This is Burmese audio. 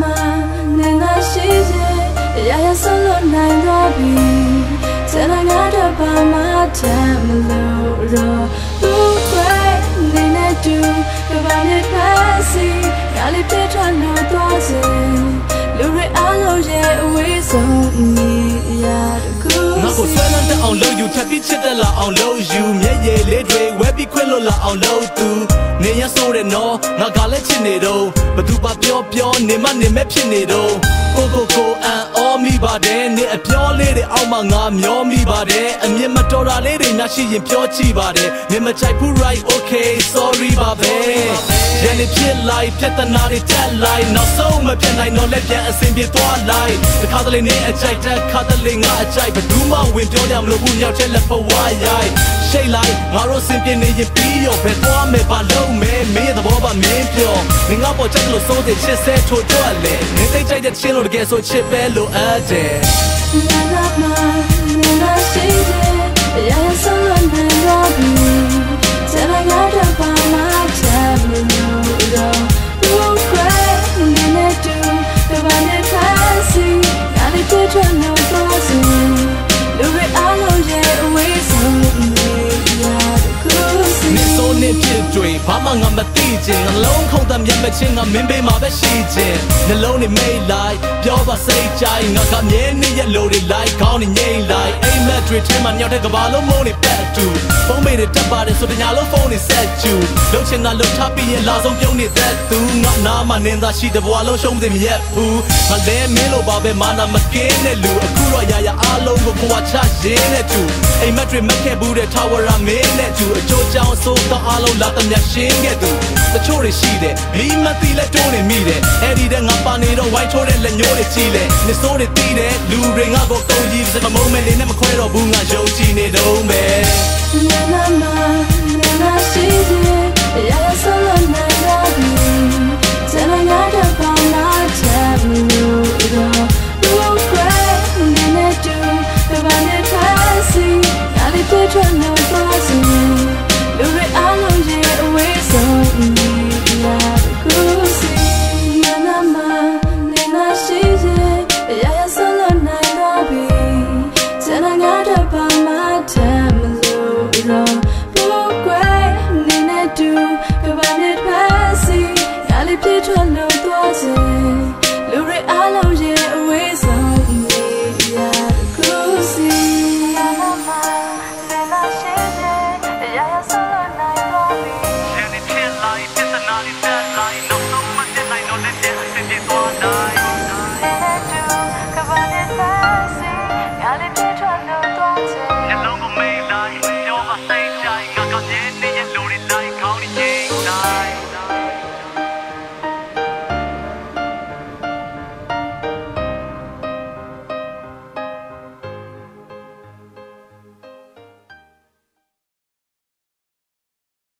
မှာနေငါရှိစေရရဆုံးလို့နိုင်သွားပြီစရငါတော့ဘာမှတမ်းမလို့တော့ဘူးခွဲနေနေတူကဘာနဲ့ပါစီငါလေးပြထွက်လို့သွားစေလူတွေအားလုံးရဲ့အဝေးဆုံးနေရတကူငါကိုဆွဲလန်းတဲ့အောင်လို့ယူထပ်ပြီးချစ်တဲ့လာအောင်လို့ယူမျက်ရည်လေးတွေဝဲပြီးခွင့်လို့လာအောင်လို့သူ နေရဆိုးတဲ့နော်ငါကလည်းချစ်နေတော့ဘသူပါပြောပြောနေမနေမဲ့ဖြစ်နေတော့ကိုကိုကိုအန်အောမိပါတယ်နေအပြောလေး တွေအောက်မှာငါမျောမိပါတယ်အမြင်မတော်တာလေးတွေများရှိရင်ပြောကြည့်ပါတယ်နေမချိုက်ဘူး right okay sorry ပါပဲရန်နေဖြစ်လိုက်ပြဿနာတွေတက်လိုက်နောက်ဆုံးမဖြစ်နိုင်တော့လက်ပြန်အစင်ပြေသွားလိုက်တခါတလေနေအကြိုက်တက်ခါတလေငါအကြိုက်ဘယ်သူမှဝင်ပြောရမလို့ဘူးညောက်ချက်လက်ဖဝါရိုက်ရှိတ်လိုက်ငါတို့စင်ပြေနေရင်ပြီးရောဘယ်သွားမယ်ဘာလုပ်မယ်မင်းရဲ့သဘောပါမင်းပြောငငါပေါ်ချက်လို့စိုးတဲ့ချစ်စဲထိုးတော့လေနေသိကြိုက်တဲ့ချင်းလို့တကယ်ဆိုချစ်ပဲလို့အပ်တယ် La la la, la la, she did. Yeah, so I'm in love. ဘာမှငါမသိခြင်းအလုံးခုံတမျက်မချင်းငါမင်းပေးမှာပဲရှိခြင်းနှလုံးနဲ့မိတ်လိုက်ပြောပါစိတ်ကြိုင်ငါကမြဲနေ တွေထဲမှာညောက်တဲ့ကဘာလုံးမိုးနေပတ်တူဖုန်းမေးတွေတက်ပါတယ်ဆိုတညာလုံးဖုန်းနေဆက်ကျူလှုပ်ချင်တာလှုပ်ထားပြီးရင်လာဆုံးပြုံးနေတဲ့သူငါနာမှနင်းသားရှိတဲ့ဘဝလုံးရှုံးစေမရက်ဘူးငါလဲမင်းလို့ပါပဲမာနာမကင်းတဲ့လူအခုတော့ရာရာအားလုံးကိုဘဝချရင်းတဲ့သူအိမ်မက်တွေမက်ခဲ့ဘူးတဲ့ tower မင်းနဲ့သူအချိုးချောင်းဆိုးတော့အားလုံးလာတဲ့မြရှင်းခဲ့သူတချို့တွေရှိတယ်မီးမသိလက်တိုးနေမိတယ်အဲ့ဒီတဲ့ငါပါနေတော့ဝိုင်းထိုးတဲ့လက်ညိုးတွေကြီးလဲနေစိုးတွေတီးတယ်လူတွေငါကိုကုန်ကြီးစပမုံးမဲ့နေနဲ့မခွဲတော့ဘူးငါယုံကြည်နေတော့မယ်နာနာမာနာနာရှိတယ်ရရဆလနာနာမီဇနနာတော့ပေါနာချက်မလို့တော့ဘူးကွယ်နေနေတူတဘာနေဖာစီနာလီပထနာ